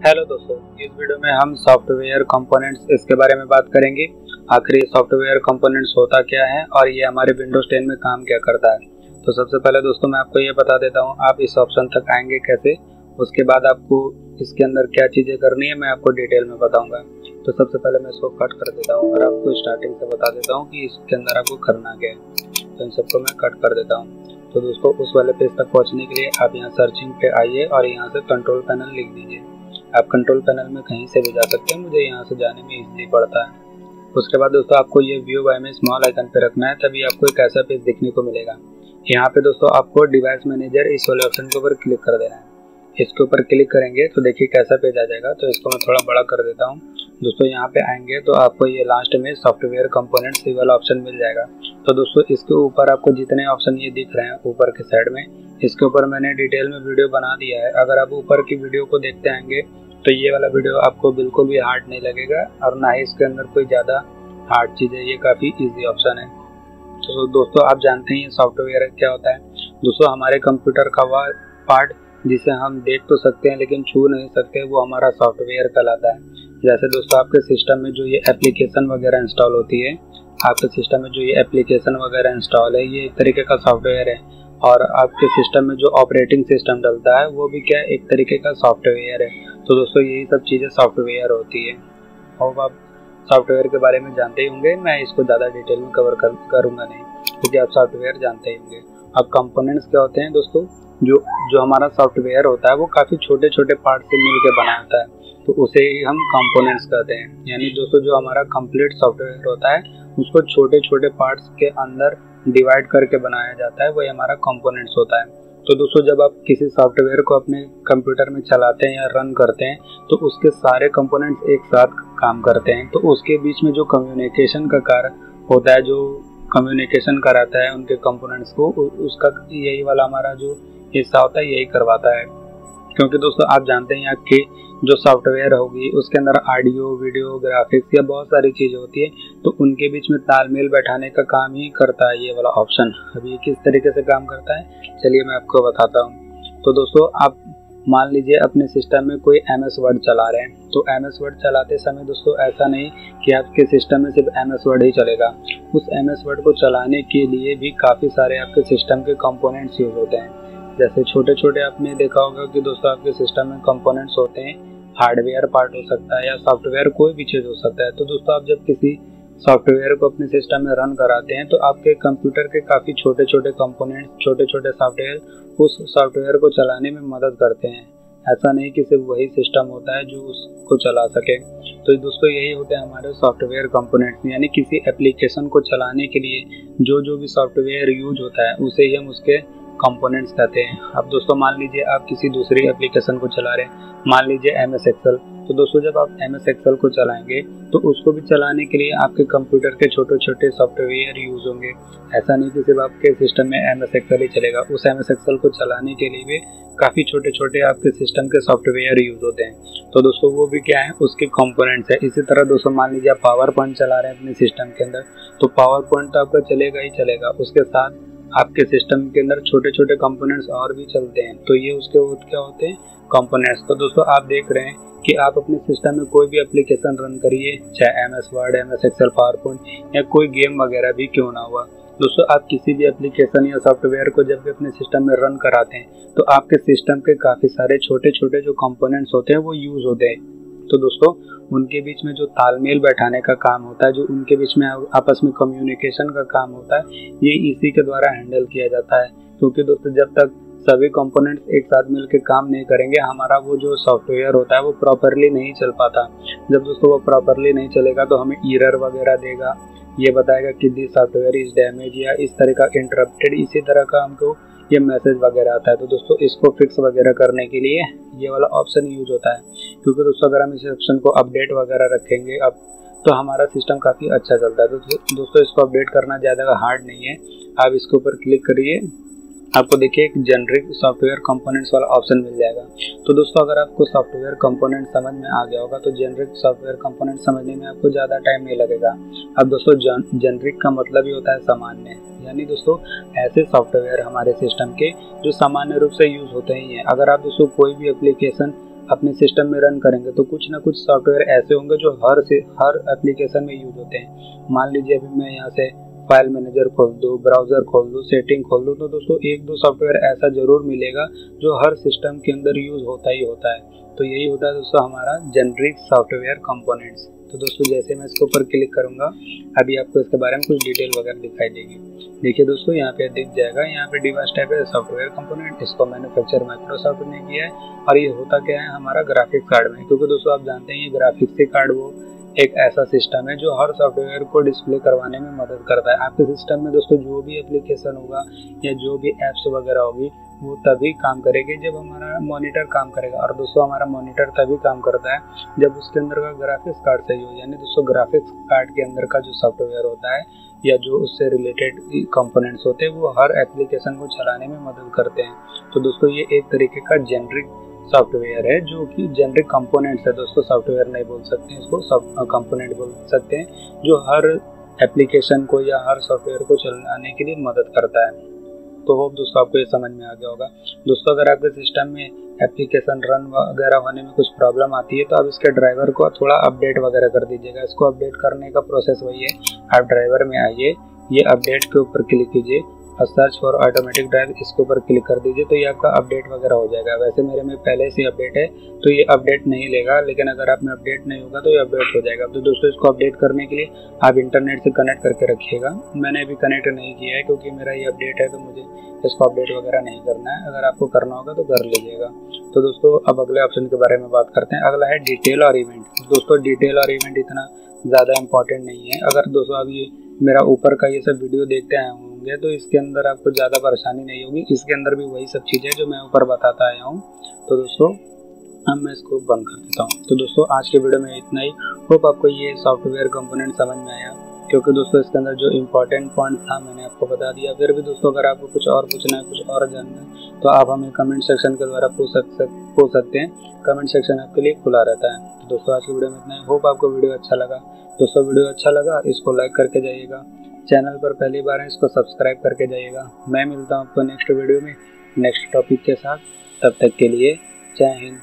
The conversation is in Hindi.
हेलो दोस्तों, इस वीडियो में हम सॉफ्टवेयर कंपोनेंट्स इसके बारे में बात करेंगे। आखिर ये सॉफ्टवेयर कंपोनेंट्स होता क्या है और ये हमारे विंडोज़ 10 में काम क्या करता है? तो सबसे पहले दोस्तों मैं आपको ये बता देता हूँ, आप इस ऑप्शन तक आएँगे कैसे? उसके बाद आपको इसके अंदर क्या चीज़ें करनी है, मैं आपको डिटेल में बताऊँगा। तो सबसे पहले मैं इसको कट कर देता हूँ और आपको स्टार्टिंग से बता देता हूँ कि इसके अंदर आपको करना क्या है। तो इन सबको मैं कट कर देता हूँ। तो दोस्तों, उस वाले पेज तक पहुँचने के लिए आप यहाँ सर्चिंग पे आइए और यहाँ से कंट्रोल पैनल लिख दीजिए। आप कंट्रोल पैनल में कहीं से भी जा सकते हैं, मुझे यहाँ से जाने में इजली पड़ता है। उसके बाद दोस्तों, आपको ये व्यू बाय में स्मॉल आइकन पे रखना है, तभी आपको एक ऐसा पेज देखने को मिलेगा। यहाँ पे दोस्तों, आपको डिवाइस मैनेजर इस वाले ऑप्शन के ऊपर क्लिक कर देना है। इसके ऊपर क्लिक करेंगे तो देखिए कैसा पेज आ जाएगा तो इसको मैं थोड़ा बड़ा कर देता हूँ। दोस्तों, यहाँ पे आएँगे तो आपको ये लास्ट में सॉफ्टवेयर कंपोनेंट्स वाला ऑप्शन मिल जाएगा। तो दोस्तों, इसके ऊपर आपको जितने ऑप्शन ये दिख रहे हैं ऊपर के साइड में, इसके ऊपर मैंने डिटेल में वीडियो बना दिया है। अगर आप ऊपर की वीडियो को देखते आएँगे तो ये वाला वीडियो आपको बिल्कुल भी हार्ड नहीं लगेगा और ना ही इसके अंदर कोई ज़्यादा हार्ड चीज़ है। ये काफ़ी ईजी ऑप्शन है। तो दोस्तों, आप जानते हैं ये सॉफ्टवेयर क्या होता है। दोस्तों, हमारे कंप्यूटर का वह पार्ट जिसे हम देख तो सकते हैं, लेकिन छू नहीं सकते, वो हमारा सॉफ्टवेयर कहलाता है। जैसे दोस्तों आपके सिस्टम में जो ये एप्लीकेशन वगैरह इंस्टॉल होती है आपके सिस्टम में जो ये एप्लीकेशन वगैरह इंस्टॉल है ये एक तरीके का सॉफ्टवेयर है। और आपके सिस्टम में जो ऑपरेटिंग सिस्टम डलता है वो भी क्या एक तरीके का सॉफ्टवेयर है। तो दोस्तों यही सब चीज़ें सॉफ्टवेयर होती है। और आप सॉफ्टवेयर के बारे में जानते ही होंगे। मैं इसको ज़्यादा डिटेल में कवर कर, करूँगा नहीं क्योंकि आप सॉफ्टवेयर जानते ही होंगे। अब कंपोनेंट्स क्या होते हैं दोस्तों? जो जो हमारा सॉफ्टवेयर होता है वो काफ़ी छोटे छोटे पार्ट से मिल के बना होता है। तो उसे ही हम कंपोनेंट्स कहते हैं। यानी दोस्तों, जो हमारा कंप्लीट सॉफ्टवेयर होता है, उसको छोटे छोटे पार्ट्स के अंदर डिवाइड करके बनाया जाता है, वही हमारा कंपोनेंट्स होता है। तो दोस्तों, जब आप किसी सॉफ्टवेयर को अपने कंप्यूटर में चलाते हैं या रन करते हैं तो उसके सारे कंपोनेंट्स एक साथ काम करते हैं। तो उसके बीच में जो कम्युनिकेशन का कार्य होता है, जो कम्युनिकेशन कराता है उनके कंपोनेंट्स को उसका यही वाला हमारा जो हिस्सा होता है, यही करवाता है। क्योंकि दोस्तों आप जानते हैं कि जो सॉफ्टवेयर होगी, उसके अंदर ऑडियो वीडियो ग्राफिक्स या बहुत सारी चीज़ें होती है तो उनके बीच में तालमेल बैठाने का काम ही करता है ये वाला ऑप्शन अभी किस तरीके से काम करता है, चलिए मैं आपको बताता हूँ। तो दोस्तों, आप मान लीजिए अपने सिस्टम में कोई एम एस वर्ड चला रहे हैं तो एम एस वर्ड चलाते समय दोस्तों ऐसा नहीं कि आपके सिस्टम में सिर्फ़ एम एस वर्ड ही चलेगा। उस एम एस वर्ड को चलाने के लिए भी काफ़ी सारे आपके सिस्टम के कंपोनेंट्स यूज़ होते हैं। जैसे छोटे छोटे आपने देखा होगा कि दोस्तों आपके सिस्टम में कंपोनेंट्स होते हैं। हार्डवेयर पार्ट हो सकता है या सॉफ्टवेयर कोई भी चीज़ हो सकता है। तो दोस्तों आप जब किसी सॉफ्टवेयर को अपने सिस्टम में रन कराते हैं तो आपके कंप्यूटर के काफ़ी छोटे छोटे कंपोनेंट छोटे छोटे सॉफ्टवेयर उस सॉफ्टवेयर को चलाने में मदद करते हैं। ऐसा नहीं कि सिर्फ़ वही सिस्टम होता है जो उसको चला सके। तो दोस्तों यही होते हैं हमारे सॉफ्टवेयर कंपोनेंट्स यानी किसी एप्लीकेशन को चलाने के लिए जो जो भी सॉफ्टवेयर यूज़ होता है, उसे ही हम उसके कंपोनेंट्स कहते हैं। अब दोस्तों, मान लीजिए आप किसी दूसरी एप्लीकेशन को चला रहे हैं। मान लीजिए एम एस एक्सल तो दोस्तों, जब आप एम एस एक्सल को चलाएँगे तो उसको भी चलाने के लिए आपके कंप्यूटर के छोटे छोटे सॉफ्टवेयर यूज़ होंगे। ऐसा नहीं कि सिर्फ़ आपके सिस्टम में एम एस एक्सल ही चलेगा। उस एम एस एक्सल को चलाने के लिए भी काफ़ी छोटे छोटे आपके सिस्टम के सॉफ्टवेयर यूज़ होते हैं। तो दोस्तों, वो भी क्या है? उसके कंपोनेंट्स है। इसी तरह दोस्तों, मान लीजिए आप पावर पॉइंट चला रहे हैं अपने सिस्टम के अंदर तो पावर पॉइंट तो आपका चलेगा ही चलेगा। उसके साथ आपके सिस्टम के अंदर छोटे छोटे कंपोनेंट्स और भी चलते हैं। तो ये उसके वो क्या होते हैं? कंपोनेंट्स तो दोस्तों, आप देख रहे हैं कि आप अपने सिस्टम में कोई भी एप्लीकेशन रन करिए, चाहे M S Word M S Excel PowerPoint या कोई गेम वगैरह भी क्यों ना हुआ। दोस्तों, आप किसी भी एप्लीकेशन या सॉफ्टवेयर को जब भी अपने सिस्टम में रन कराते हैं तो आपके सिस्टम के काफ़ी सारे छोटे छोटे जो कंपोनेंट्स होते हैं, वो यूज़ होते हैं। तो दोस्तों उनके बीच में जो तालमेल बैठाने का काम होता है, जो उनके बीच में आपस में कम्युनिकेशन का काम होता है, ये इसी के द्वारा हैंडल किया जाता है। क्योंकि दोस्तों, जब तक सभी कंपोनेंट्स एक साथ मिलकर काम नहीं करेंगे, हमारा वो जो सॉफ्टवेयर होता है, वो प्रॉपरली नहीं चल पाता। जब दोस्तों वो प्रॉपरली नहीं चलेगा तो हमें ईरर वगैरह देगा, ये बताएगा कि दिस सॉफ्टवेयर इज़ डैमेज या इस तरह का इंटरप्टेड इसी तरह का हमको ये मैसेज वगैरह आता है तो दोस्तों इसको फिक्स वगैरह करने के लिए ये वाला ऑप्शन यूज़ होता है। क्योंकि दोस्तों अगर हम इस ऑप्शन को अपडेट वगैरह रखेंगे अब तो हमारा सिस्टम काफ़ी अच्छा चलता है। तो दोस्तों इसको अपडेट करना ज़्यादा हार्ड नहीं है। आप इसके ऊपर क्लिक करिए। आपको देखिए एक जेनरिक सॉफ्टवेयर कंपोनेंट्स वाला ऑप्शन मिल जाएगा। तो दोस्तों, अगर आपको सॉफ्टवेयर कंपोनेंट समझ में आ गया होगा तो जेनरिक सॉफ्टवेयर कंपोनेंट समझने में आपको ज़्यादा टाइम नहीं लगेगा। अब दोस्तों जेनरिक का मतलब ही होता है सामान्य। यानी दोस्तों, ऐसे सॉफ्टवेयर हमारे सिस्टम के जो सामान्य रूप से यूज़ होते ही हैं। अगर आप दोस्तों कोई भी एप्लीकेशन अपने सिस्टम में रन करेंगे तो कुछ ना कुछ सॉफ्टवेयर ऐसे होंगे जो हर से, हर एप्लीकेशन में यूज़ होते हैं। मान लीजिए अभी मैं यहाँ से फ़ाइल मैनेजर खोल दो ब्राउज़र खोल दो सेटिंग खोल दो तो दोस्तों एक दो सॉफ्टवेयर ऐसा ज़रूर मिलेगा जो हर सिस्टम के अंदर यूज़ होता ही होता है। तो यही होता है दोस्तों हमारा जेनरिक सॉफ्टवेयर कंपोनेंट्स तो दोस्तों जैसे मैं इसके ऊपर क्लिक करूँगा, अभी आपको इसके बारे में कुछ डिटेल वगैरह दिखाई देगी। देखिए दोस्तों यहाँ पे दिख जाएगा, यहाँ पे डिवाइस टाइप है सॉफ्टवेयर कंपोनेंट इसको मैन्युफैक्चर माइक्रोसॉफ्ट ने किया है। और ये होता क्या है, हमारा ग्राफिक्स कार्ड में क्योंकि दोस्तों आप जानते हैं ये ग्राफिक्स के कार्ड वो एक ऐसा सिस्टम है जो हर सॉफ्टवेयर को डिस्प्ले करवाने में मदद करता है। आपके सिस्टम में दोस्तों जो भी एप्लीकेशन होगा या जो भी एप्स वगैरह होगी, वो तभी काम करेगी जब हमारा मॉनिटर काम करेगा। और दोस्तों हमारा मॉनिटर तभी काम करता है जब उसके अंदर का ग्राफिक्स कार्ड सही हो। यानी दोस्तों ग्राफिक्स कार्ड के अंदर का जो सॉफ्टवेयर होता है या जो उससे रिलेटेड कंपोनेंट्स होते हैं, वो हर एप्लीकेशन को चलाने में मदद करते हैं। तो दोस्तों ये एक तरीके का जेनरिक सॉफ्टवेयर है, जो कि जेनरिक कंपोनेंट्स है, दोस्तों, सॉफ्टवेयर नहीं बोल सकते इसको कंपोनेंट बोल सकते हैं, जो हर एप्लीकेशन को या हर सॉफ्टवेयर को चलाने के लिए मदद करता है। तो होप दोस्तों आपको ये समझ में आ गया होगा। दोस्तों, अगर आपके सिस्टम में एप्लीकेशन रन वगैरह होने में कुछ प्रॉब्लम आती है तो आप इसके ड्राइवर को थोड़ा अपडेट वगैरह कर दीजिएगा। इसको अपडेट करने का प्रोसेस वही है, आप ड्राइवर में आइए, ये अपडेट के ऊपर क्लिक कीजिए सर्च फॉर ऑटोमेटिक ड्राइव इसके ऊपर क्लिक कर दीजिए तो ये आपका अपडेट वगैरह हो जाएगा। वैसे मेरे में पहले से अपडेट है तो ये अपडेट नहीं लेगा, लेकिन अगर आप में अपडेट नहीं होगा तो ये अपडेट हो जाएगा। तो दोस्तों, इसको अपडेट करने के लिए आप इंटरनेट से कनेक्ट करके रखिएगा। मैंने अभी कनेक्ट नहीं किया है, क्योंकि मेरा ये अपडेट है तो मुझे इसको अपडेट वगैरह नहीं करना है। अगर आपको करना होगा तो कर लीजिएगा। तो दोस्तों, अब अगले ऑप्शन के बारे में बात करते हैं। अगला है डिटेल और इवेंट दोस्तों डिटेल और इवेंट इतना ज़्यादा इंपॉर्टेंट नहीं है। अगर दोस्तों अब ये मेरा ऊपर का ये सब वीडियो देखते आए होंगे तो इसके अंदर आपको ज़्यादा परेशानी नहीं होगी। इसके अंदर भी वही सब चीज़ें जो मैं ऊपर बताता आया हूँ। तो दोस्तों, अब मैं इसको बंद कर देता हूँ। तो दोस्तों, आज के वीडियो में इतना ही। होप आपको ये सॉफ्टवेयर कंपोनेंट समझ में आया। क्योंकि दोस्तों, इसके अंदर जो इम्पोर्टेंट पॉइंट था, मैंने आपको बता दिया। फिर भी दोस्तों, अगर आपको कुछ और पूछना है, कुछ और जानना है तो आप हमें कमेंट सेक्शन के द्वारा पूछ सक पूछ सकते हैं। कमेंट सेक्शन आपके लिए खुला रहता है। तो दोस्तों, आज की वीडियो में इतना ही। होप आपको वीडियो अच्छा लगा। दोस्तों, वीडियो अच्छा लगा, इसको लाइक करके जाइएगा। चैनल पर पहली बार हैं, इसको सब्सक्राइब करके जाइएगा। मैं मिलता हूँ आपको नेक्स्ट वीडियो में, नेक्स्ट टॉपिक के साथ। तब तक के लिए जय हिंद।